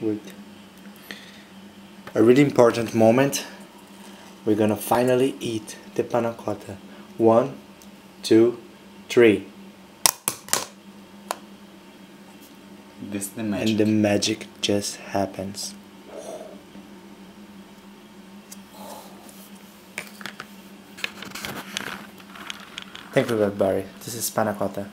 with a really important moment. We're gonna finally eat the panna cotta. One, two, three. This is the magic. And the magic just happens. Thank you, Barry. This is panna cotta.